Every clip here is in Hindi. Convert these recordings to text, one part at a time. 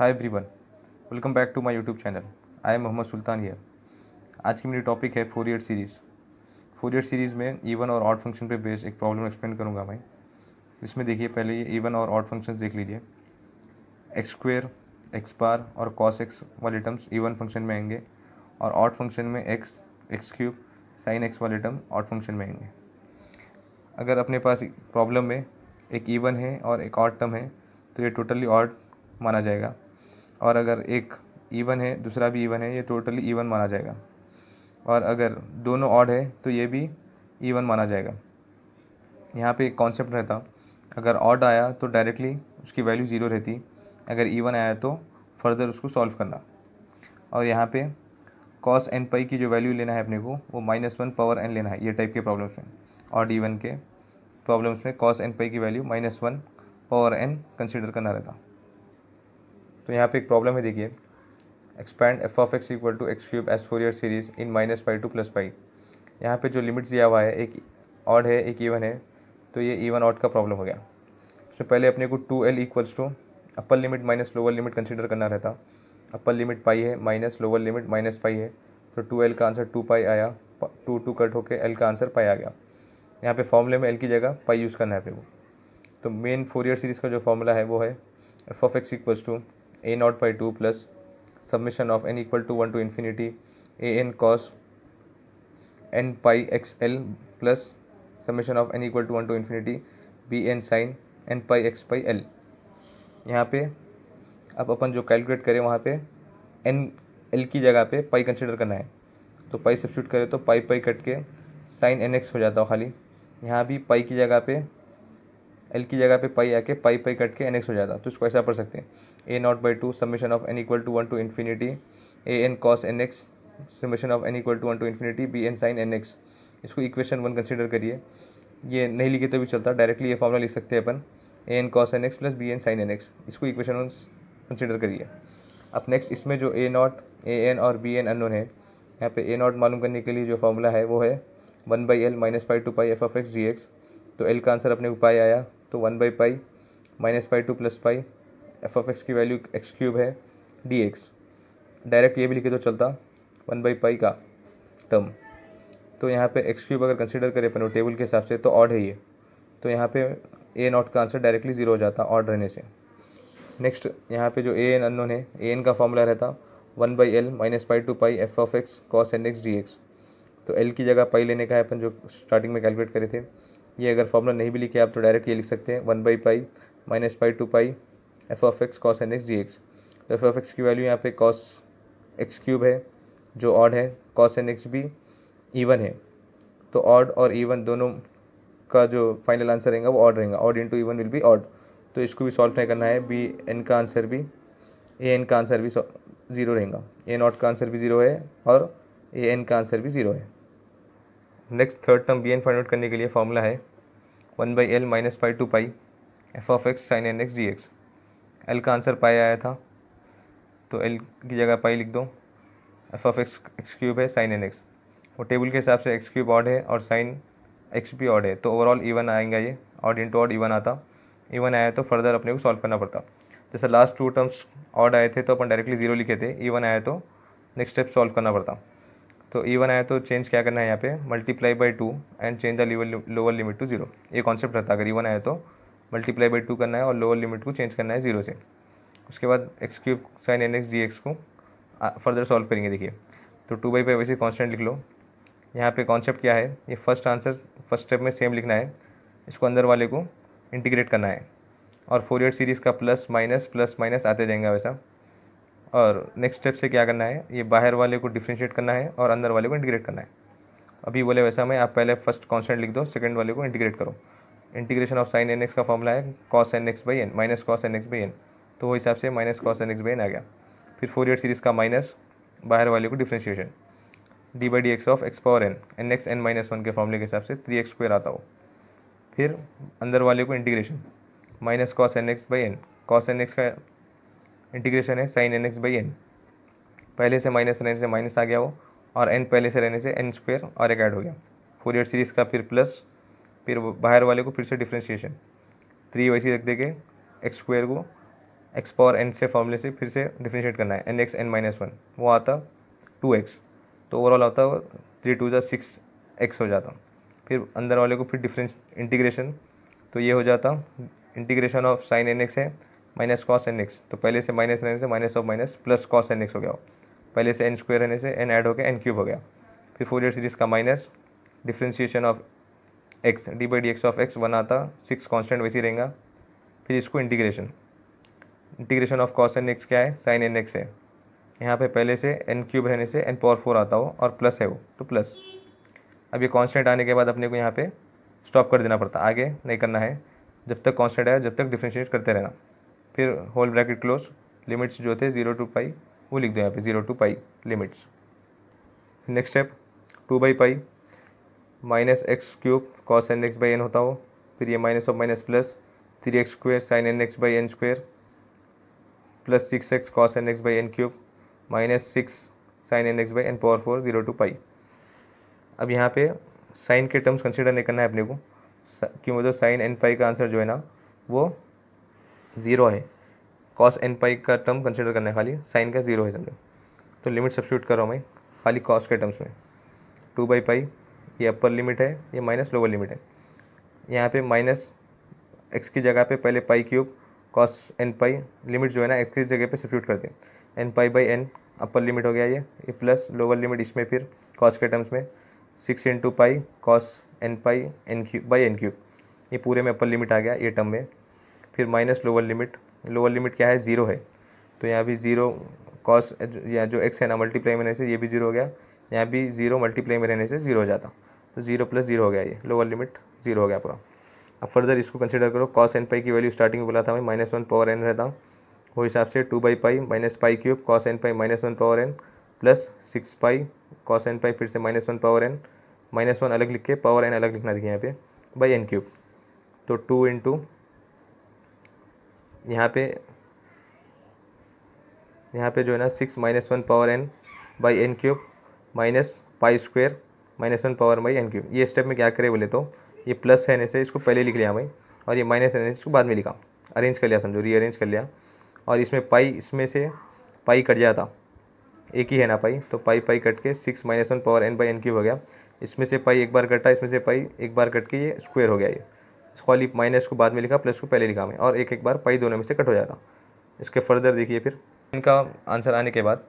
Hi everyone welcome back to my YouTube channel I am Mohammad Sultan here आज की मेरी टॉपिक है Fourier series Fourier series में इवन और ऑड फ़ंक्शन पे बेस्ड एक प्रॉब्लम एक्सप्लेन करूँगा मैं। इसमें देखिए पहले ये इवन और ऑड फ़ंक्शंस देख लीजिए। एक्स स्क्वेयर एक्स बार और कॉस एक्स वाले टर्म्स इवन फ़ंक्शन में आएँगे और ऑड फ़ंक्शन में x x cube sine x वाले टर्म ऑड फ़ंक्शन में आएँगे। अगर अपने पास प्रॉब्लम में एक इवन है और एक ऑड टर्म है तो ये टोटली ऑड माना जाएगा। और अगर एक इवन है, दूसरा भी इवन है, ये टोटली इवन माना जाएगा। और अगर दोनों ऑड है तो ये भी इवन माना जाएगा। यहाँ पे एक कॉन्सेप्ट रहता। अगर ऑड आया तो डायरेक्टली उसकी वैल्यू ज़ीरो रहती। अगर इवन आया तो फर्दर उसको सॉल्व करना। और यहाँ पे कॉस एन पाई की जो वैल्यू लेना है अपने को, वो माइनस वन पावर एन लेना है, ये टाइप के प्रॉब्लम्स में। ऑड इवन के प्रॉब्लम्स में कॉस एन पाई की value minus one power n consider करना रहता। तो यहाँ पे एक प्रॉब्लम है, देखिए। Expand f of x equal to x cube as Fourier series in minus pi to plus pi यहाँ पे जो लिमिट्स दिया हुआ है, एक ऑड है, एक इवन है तो ये इवन ऑड का प्रॉब्लम हो गया। इसमें पहले अपने को two l equals to upper limit minus lower limit consider करना रहता। अपर लिमिट पाई है minus lower limit minus pi है तो टू एल का आंसर टू पाई आया टू टू कट होकर एल का आंसर पाई आ गया। यहाँ पे फॉर्मूले में एल की जगह पाई यूज़ करना है अपने को। तो मेन फोर ईयर सीरीज़ का जो फॉर्मूला है, वो है f of x equals to a naught by two plus summation of n equal to one to infinity a n cos n pi x l plus summation of n equal to one to infinity b n sine n pi x pi l यहाँ पे अब अपन जो कैलकुलेट करें वहाँ पे एन एल की जगह पे पाई कंसिडर करना है। तो पाई सब्सिट्यूट करें तो पाई पाई कट के साइन एन एक्स हो जाता हो खाली। यहाँ भी पाई की जगह पे एल की जगह पे पाई आके पाई पाई कट के एन एक्स हो जाता तो उसको ऐसा पढ़ सकते हैं। A naught by two summation of n equal to one to infinity a n cos n x summation of n equal to one to infinity b n sine n x इसको इक्वेशन वन कंसिडर करिए। ये नहीं लिखे तो भी चलता डायरेक्टली ये फॉर्मूला लिख सकते हैं अपन। A n cos n x plus b n sine n x इसको इक्वेशन वन कंसिडर करिए। अब नेक्स्ट इसमें जो ए नॉट ए एन और बी एन अनोन है, यहाँ पे ए नॉट मालूम करने के लिए जो फॉर्मूला है वो है one by l minus pi to pi f of x g x तो एल का आंसर अपने को पाई आया। तो one by pi minus pi to plus pi f of x की वैल्यू एक्स क्यूब है डी एक्स। डायरेक्ट ये भी लिखे तो चलता वन बाई पाई का टर्म। तो यहाँ पे एक्स क्यूब अगर कंसिडर करें अपन टेबल के हिसाब से तो ऑड है ये। तो यहाँ पे ए नॉट का आंसर डायरेक्टली ज़ीरो हो जाता ऑड रहने से। नेक्स्ट यहाँ पे जो ए एन अनोन है, ए एन का फॉर्मूला रहता one by l minus pi to pi f of x cos n x d x. तो एल की जगह पाई लेने का है अपन जो स्टार्टिंग में कैलकुलेट करे थे। ये अगर फॉर्मूला नहीं भी लिखे आप तो डायरेक्ट ये लिख सकते हैं। One by pi minus pi to pi f of x cos n x d x. तो एफ़ ऑफ़ एक्स की वैल्यू यहाँ पे कॉस एक्स क्यूब है, जो ऑड है, कॉस एन एक्स भी इवन है। तो ऑड और इवन दोनों का जो फाइनल आंसर रहेगा वो ऑड रहेगा। Odd into even will be odd तो इसको भी सॉल्व नहीं करना है। बी एन का आंसर भी ए एन का आंसर भी ज़ीरो रहेगा। ए नॉट का आंसर भी ज़ीरो है और ए एन का आंसर भी ज़ीरो है। Next third term b n find out करने के लिए फॉर्मूला है। One by l minus pi to pi f of x sine n x d x l का आंसर पाई आया था तो एल की जगह पाई लिख दो। F of x x cube है, साइन एन एक्स। और टेबल के हिसाब से एक्स क्यूब ऑड है और साइन एक्स भी ऑड है तो ओवरऑल इवन आएगा ये। ऑड इंटू ऑड इवन आता। इवन आया तो फर्दर अपने को सॉल्व करना पड़ता। जैसे लास्ट टू टर्म्स ऑड आए थे तो अपन डायरेक्टली ज़ीरो लिखे थे। इवन आया तो नेक्स्ट स्टेप सॉल्व करना पड़ता। तो इवन आया तो चेंज क्या करना है यहाँ पे? Multiply by two and change the lower limit to zero ये कॉन्सेप्ट रहता है। अगर इवन आया तो मल्टीप्लाई बाई टू करना है और लोअर लिमिट को चेंज करना है ज़ीरो से। उसके बाद x cube sine n x d x को फर्दर सॉल्व करेंगे, देखिए। तो टू बाई फाइव वैसे कॉन्स्टेंट लिख लो। यहाँ पे कॉन्सेप्ट क्या है? ये फ़र्स्ट आंसर फ़र्स्ट स्टेप में सेम लिखना है। इसको अंदर वाले को इंटीग्रेट करना है। और फोर ईयर सीरीज़ का प्लस माइनस प्लस माइनस आते जाएँगे वैसा। और नेक्स्ट स्टेप से क्या करना है? ये बाहर वाले को डिफ्रेंशिएट करना है और अंदर वाले को इंटीग्रेट करना है। अभी बोले वैसा मैं आप पहले फ़र्स्ट कॉन्स्टेंट लिख दो सेकंड वाले को इंटीग्रेट करो। Integration of sine n x का फॉर्मूला है cos n x by n minus cos n x by n तो वो हिसाब से minus cos n x by n आ गया। फिर फोर ईयर सीरीज़ का माइनस बाहर वाले को differentiation d by d x of x power n n x n minus one के फॉर्मूले के हिसाब से थ्री एक्स स्क्वेयर आता हो। फिर अंदर वाले को integration minus cos n x by n cos n x का इंटीग्रेशन है sine n x by n. पहले से माइनस रहने से माइनस आ गया वो, और एन पहले से रहने से एन स्क्वेयर, और एक ऐड हो गया। फोर ईयर सीरीज़ का फिर प्लस फिर बाहर वाले को फिर से डिफ्रेंशिएशन थ्री वैसे रख देंगे एक्स स्क्वेयर को एक्स पावर एन से फॉर्मूले से फिर से डिफ्रेंशिएट करना है। N x n minus one वो आता टू एक्स तो ओवरऑल आता थ्री टू ज़ा सिक्स एक्स हो जाता। फिर अंदर वाले को फिर डिफरेंस इंटीग्रेशन तो ये हो जाता। Integration of sine n x है। माइनस कॉस एन एक्स तो पहले से माइनस रहने से minus of minus plus cos n x हो गया। पहले से एन स्क्वायर रहने से एन ऐड हो गया एन क्यूब हो गया। फिर फोर ईयर सीरीज़ का minus differentiation of x d by d x of x one आता सिक्स कॉन्स्टेंट वैसे ही रहेगा। फिर इसको integration integration of cos n x क्या है? साइन एन एक्स है। यहाँ पे पहले से एन क्यूब रहने से एन पावर फोर आता हो और प्लस है वो तो प्लस अब ये कॉन्स्टेंट आने के बाद अपने को यहाँ पे स्टॉप कर देना पड़ता। आगे नहीं करना है। जब तक कॉन्स्टेंट आया, जब तक डिफ्रेंशिएट करते रहना। फिर होल ब्रैकेट क्लोज लिमिट्स जो थे ज़ीरो टू पाई वो लिख दो यहाँ पे zero to pi limits next step two by pi minus x cube cos n x by n होता हो, फिर ये minus of minus plus three x square sine n x by n square plus six x cos n x by n cube minus six sine n x by n power four zero to pi अब यहाँ पे साइन के टर्म्स कंसिडर नहीं करना है अपने को। क्यों मतलब साइन एन पाई का आंसर जो है ना, वो ज़ीरो है। कॉस एन पाई का टर्म कंसिडर करना है खाली साइन का ज़ीरो है समझो। तो लिमिट सब्सिट्यूट कर रहा हूँ मैं खाली कॉस के टर्म्स में। टू बाई पाई ये अपर लिमिट है, ये माइनस लोअर लिमिट है। यहाँ पे माइनस एक्स की जगह पे पहले pi cube cos n pi limit जो है ना एक्स की जगह पे सब्सिट्यूट कर दें n pi by n upper limit हो गया ये। ये प्लस लोअर लिमिट इसमें फिर कॉस के टर्म्स में। Six into pi cos n pi n cube by n cube ये पूरे में अपर लिमिट आ गया ये टर्म में। फिर minus lower limit lower limit क्या है? ज़ीरो है। तो यहाँ भी ज़ीरो कॉस या जो एक्स है ना मल्टीप्लाई में रहने से ये भी ज़ीरो हो गया। यहाँ भी ज़ीरो मल्टीप्लाई में रहने से ज़ीरो हो जाता। तो ज़ीरो प्लस ज़ीरो हो गया ये। लोअर लिमिट ज़ीरो हो गया पूरा। अब फर्दर इसको कंसिडर करो। कॉस एन पाई की वैल्यू स्टार्टिंग में बोला था मैं माइनस वन पावर एन रहता। वो हिसाब से two by pi minus pi cube cos n pi minus one power n plus six pi cos n pi फिर से minus one power n minus one अलग लिख के पावर एन अलग लिखना देखिए यहाँ पे। बाई एन क्यूब तो टू इंटू यहाँ पे यहाँ पे जो है ना six minus one power n by n cube minus pi square minus one power by n cube ये स्टेप में क्या करे बोले तो ये प्लस रहने से इसको पहले लिख लिया भाई, और ये माइनस से इसको बाद में लिखा। अरेंज कर लिया समझो रीअरेंज कर लिया। और इसमें पाई इसमें से पाई कट जाता एक ही है ना पाई तो पाई पाई कट के six minus one power n by n cube हो गया। इसमें से पाई एक बार कटा, इसमें से पाई एक बार कट के ये स्क्वेयर हो गया ये। खाली माइनस को बाद में लिखा प्लस को पहले लिखा मैं और एक एक बार पाई दोनों में से कट हो जाता। इसके फर्दर देखिए फिर। इनका आंसर आने के बाद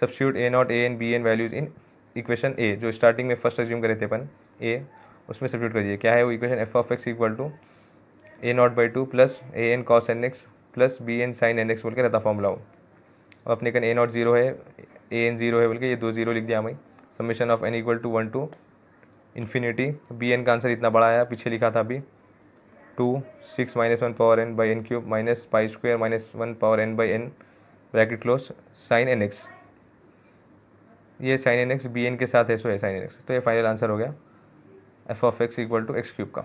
substitute a naught a n b n values in equation a जो स्टार्टिंग में फ़र्स्ट एज्यूम करे थे अपन ए उसमें सब्सिट्यूट करिए। क्या है वो equation f of x equal to a naught by two plus a n cos n x plus b n sine n x बोल के रहता फॉर्मूला हो और अपने कन ए नॉट ज़ीरो है ए एन ज़ीरो है बोल के ये दो ज़ीरो लिख दिया हमें summation of n equal to one to infinity b n का आंसर इतना बड़ा आया, पीछे लिखा था अभी। Two six minus one power n by n cube minus pi square minus one power n by n bracket close sine n x. ये sine n x b n के साथ है, सो है साइन एन एक्स। तो ये फाइनल आंसर हो गया। F of x equal to x cube का।